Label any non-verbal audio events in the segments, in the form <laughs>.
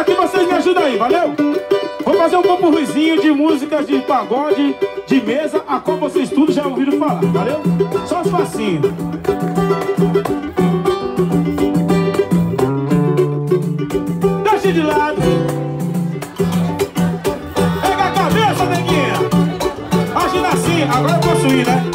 aqui, vocês me ajudam aí, valeu? Vou fazer um popurrizinho de músicas de pagode, de mesa, a qual vocês tudo já ouviram falar, valeu? Só os facinhos. Deixa de lado. Pega a cabeça, neguinha. Agina assim, agora eu posso ir, né?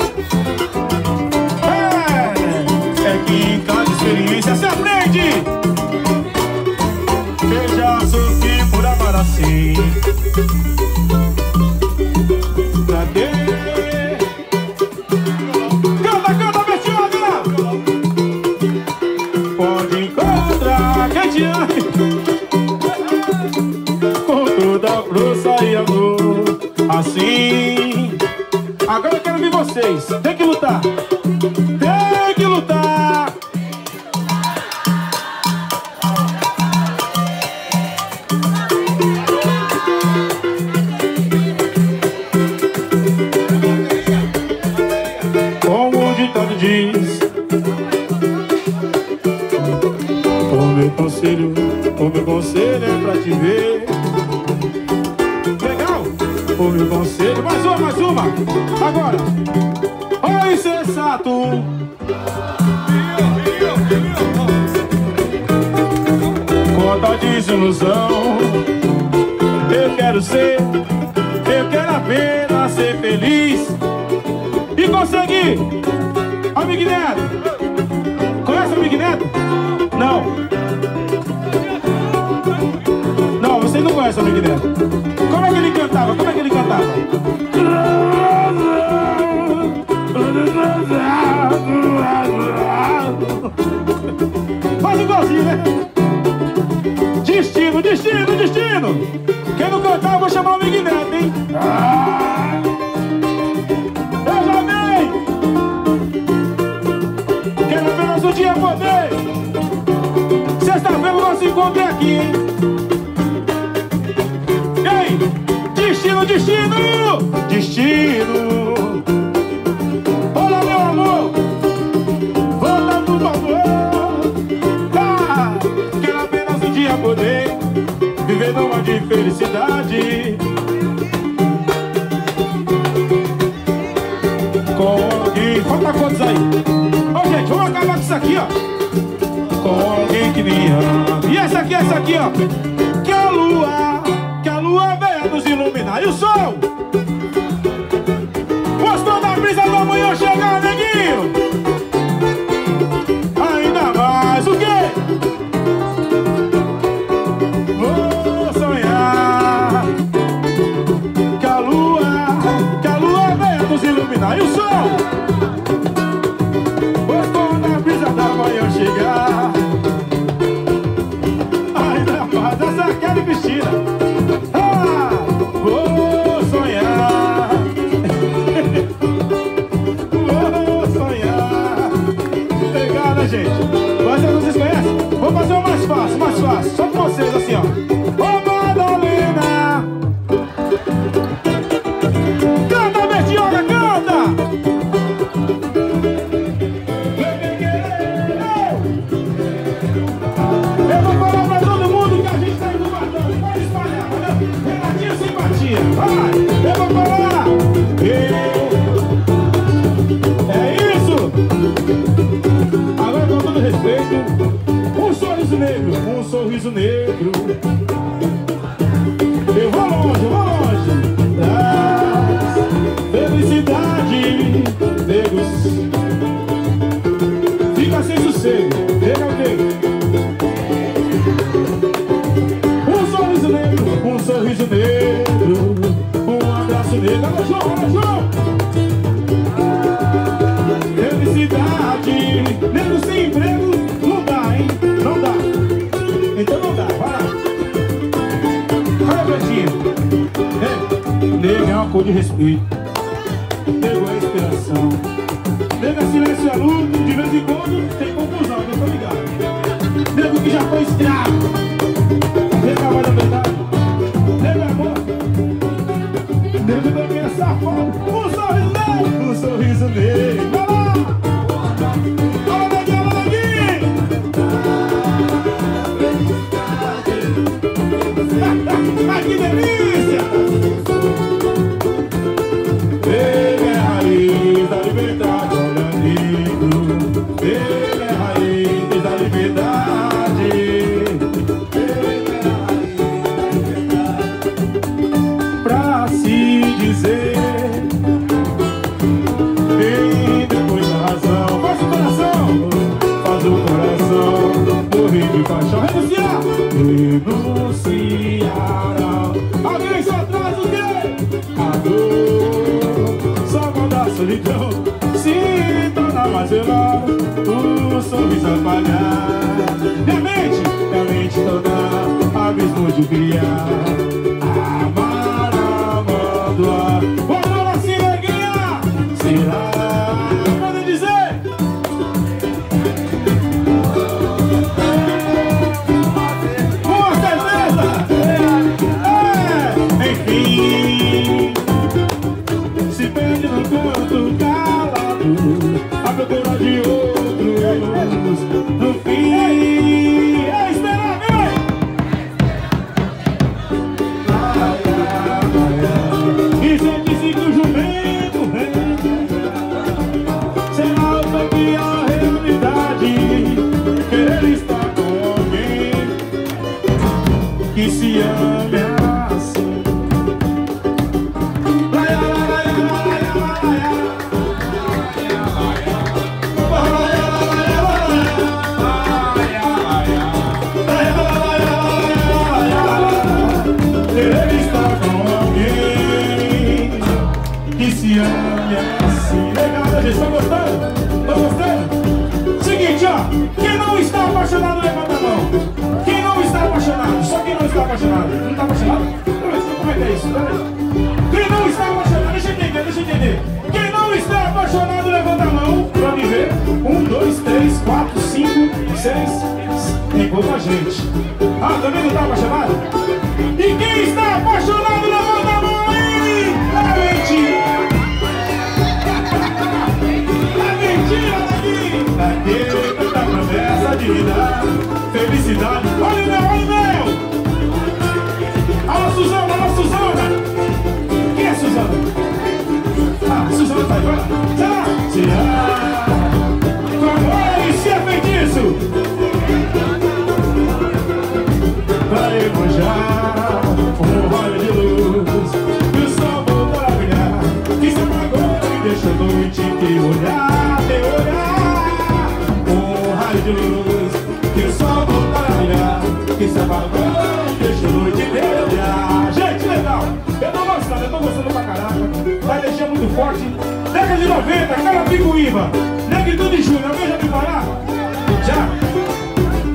Quero ser Eu quero apenas ser feliz E conseguir Amigo Neto Conhece o Amigo Neto? Não Não, vocês não conhecem o Amigo Neto Como é que ele cantava? Como é que ele cantava? Faz igualzinho, né? Destino, destino, destino dia poder Sexta-feira o nosso encontro é aqui, hein? E aí? Destino, destino! Destino! Olá, meu amor! Volta, por favor! Ah, quero apenas um dia poder Viver numa de felicidade aqui, ó. Com alguém que me ama. E essa aqui, essa aqui, ó. Que a lua, que a lua venha nos iluminar. E o sol aqui. É a inspiração. Nega silêncio é luto, de vez em quando tem confusão, eu tô ligado. Nego que já foi escravo. Nega vai da verdade. Nego é bom. Nego também é safado. Um sorriso negro, um sorriso negro. Vai lá! do Ceará. Alguém só traz o que? A dor. Só quando a solidão se torna mais veloz, o sorriso é apagar. Minha mente, minha a toda, de criar. Tem a gente. Ah, também não tá apaixonado? E quem está apaixonado, levanta a mão aí! É mentira! É mentira, Tiquinho! Daquele tanta tá promessa de dar felicidade. Olha o meu, olha o meu! Alô, Suzana, alô, Suzana! Quem é Suzana? Ah, Suzana tá igual? Será? Será? Preta, Carapicuíba, Negritude Júnior, veja me parar? Já?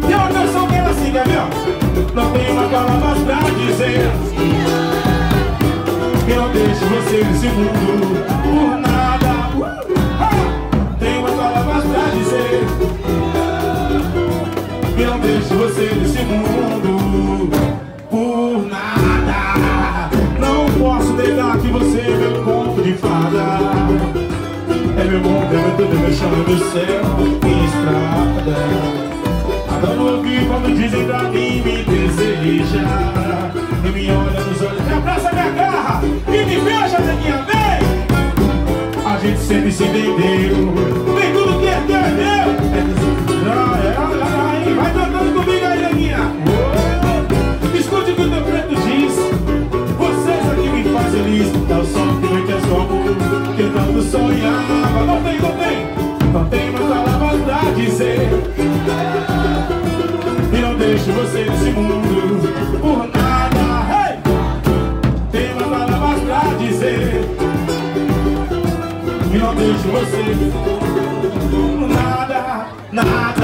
Tem uma canção que era assim, quer ver? Não tenho uma palavra pra dizer Eu deixo você nesse mundo Me chão do céu Minha estrada. Adoro ouvir quando dizem pra mim Me deseja. E me olha nos olhos Me abraça, me agarra E me beija minha vez A gente sempre se vendeu vejo você. Nada, nada.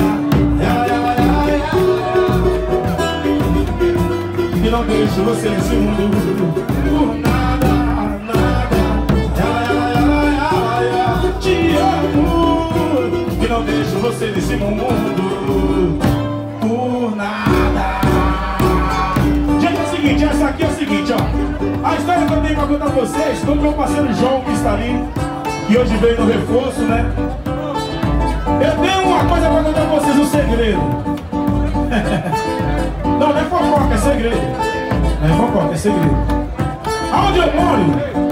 E não deixo você nesse mundo. Por nada, nada. Te amo. Que não deixo você desse mundo. Por nada. Gente, é o seguinte, essa aqui é o seguinte, ó. A história que eu tenho pra contar pra vocês Como meu parceiro João que está ali. E hoje veio no reforço, né? Eu tenho uma coisa pra contar pra vocês, um segredo. <laughs> não, não é fofoca, é segredo. Não é fofoca, é segredo. Aonde eu moro,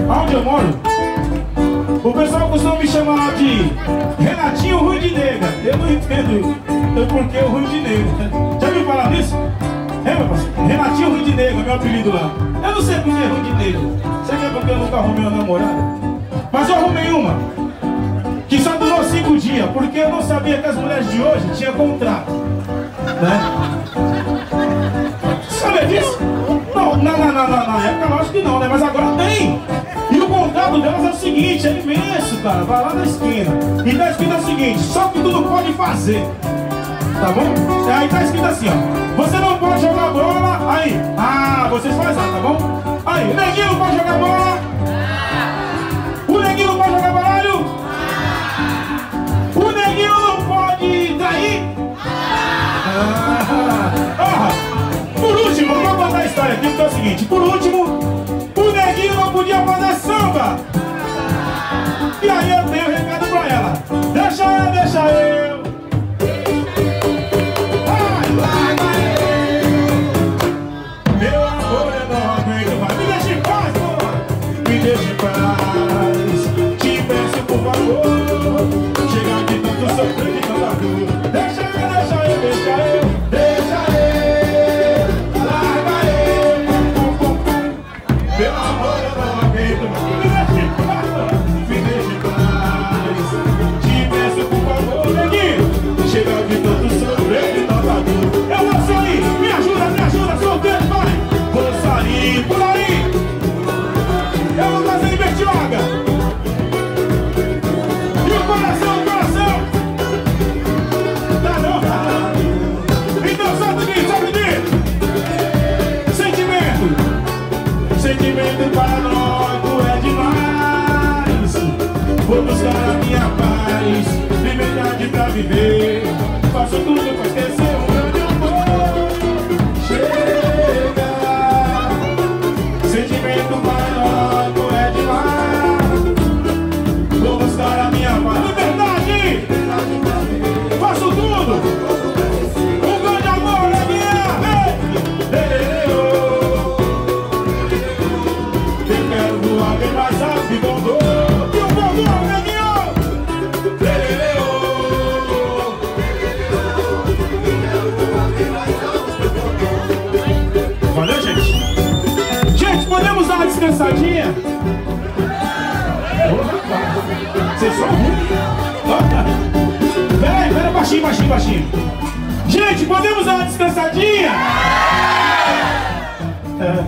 aonde eu moro, o pessoal costuma me chamar de Renatinho Ruim de Negra. Eu não entendo eu porque o Ruim de Negra. <laughs> Já me falar disso? É, meu parceiro? Renatinho Ruim de Negra, meu apelido lá. Eu não sei porque é Ruim de Negra. Será que é porque eu nunca arrumei uma namorada? Mas eu arrumei uma. Que só durou cinco dias, porque eu não sabia que as mulheres de hoje tinham contrato. Né? Sabe disso? Não, na, na, na, na época acho que não, né? Mas agora tem. E o contrato delas é o seguinte, é imenso, cara. Vai lá na esquina. E tá escrito o seguinte, só que tu não pode fazer. Tá bom? Aí tá escrito assim, ó. Você não pode jogar bola. Aí. Ah, vocês fazem, tá bom? Aí, neguinho não pode jogar pô. Me descansadinha? Ô, Vocês são ruins. Ó, Peraí, peraí, baixinho, baixinho, baixinho. Gente, podemos dar uma descansadinha? É.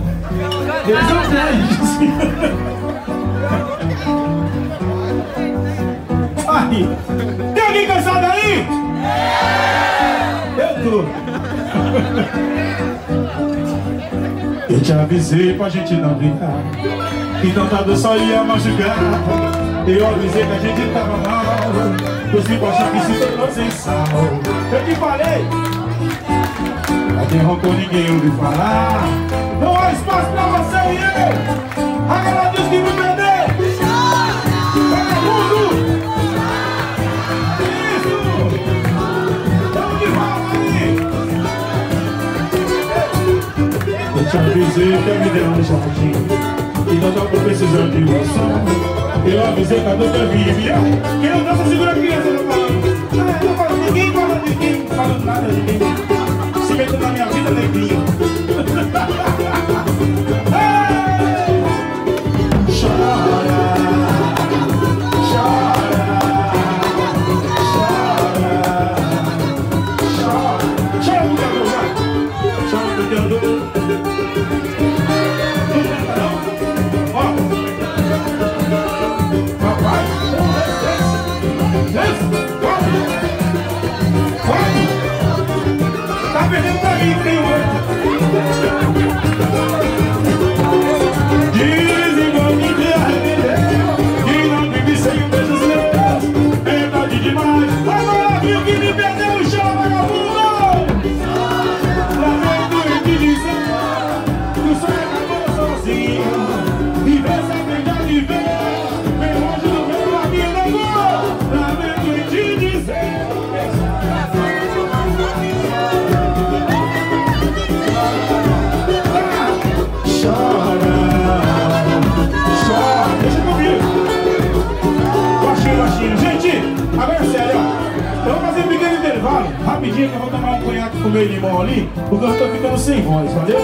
Eles não querem. Aí. Tem alguém cansado aí? Eu tô. Te avisei pra gente não brincar. Que tanta só ia machucar. Eu avisei que a gente tava mal. Os achar que se tornou sem sal. Eu te falei. Mas quem roncou ninguém ouviu falar. Não há espaço pra você e eu Agora Deus que me perder eu te avisei que me deu um jardim E não tava precisando de emoção Eu avisei que a dor é vive Quem não dança segura a criança comer limão ali, porque eu tô ficando sem voz, valeu?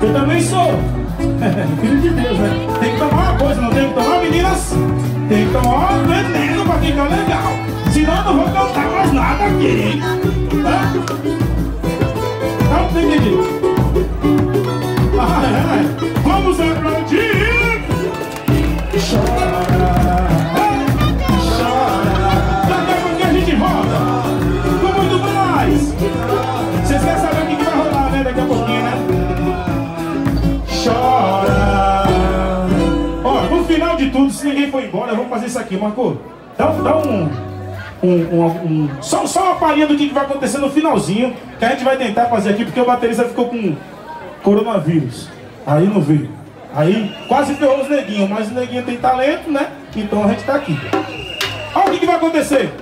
Eu também sou. <laughs> Filho de Deus, né? Tem que tomar uma coisa, não tem que tomar, meninas? Tem que tomar um veneno pra ficar legal. Senão eu não vou cantar mais nada aqui. Isso aqui, Marco. Dá, dá um, um, um, um- só, só uma palhinha do que vai acontecer no finalzinho, que a gente vai tentar fazer aqui, porque o baterista ficou com coronavírus. Aí não veio. Aí quase ferrou os neguinhos, mas os neguinhos têm talento, né? Então a gente tá aqui. Olha o que, que vai acontecer.